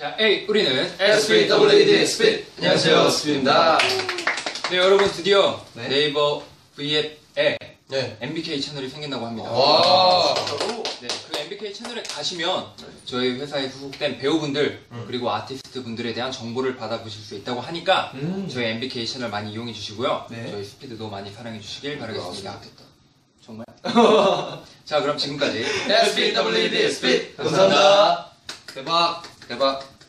자, A, 우리는 SPWD 스핏 안녕하세요 네. 스핏입니다 네, 여러분 드디어 네. 네이버 V앱에 네. MBK 채널이 생긴다고 합니다. 와 네, 그 MBK 채널에 가시면 저희 회사에 소속된 배우분들 음. 그리고 아티스트 분들에 대한 정보를 받아보실 수 있다고 하니까 음. 저희 MBK 채널 많이 이용해 주시고요. 네. 저희 스피드도 많이 사랑해 주시길 아, 바라겠습니다. 정말? 자, 그럼 지금까지 SPWD 스핏 감사합니다 대박 대박